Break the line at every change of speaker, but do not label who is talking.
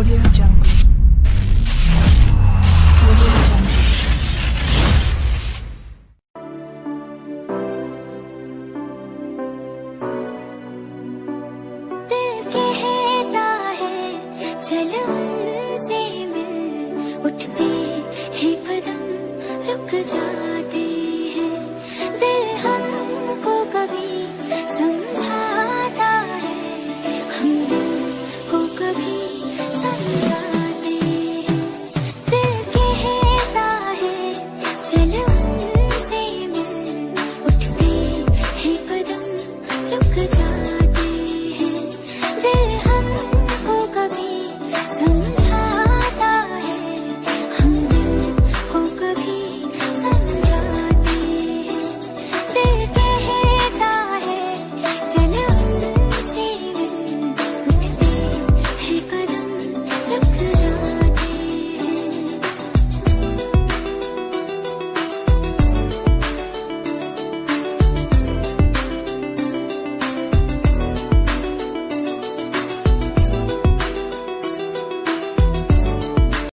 Audio Jungle. Audio Jungle.
है चल उनसे मिल उठते हैं कदम रुक जा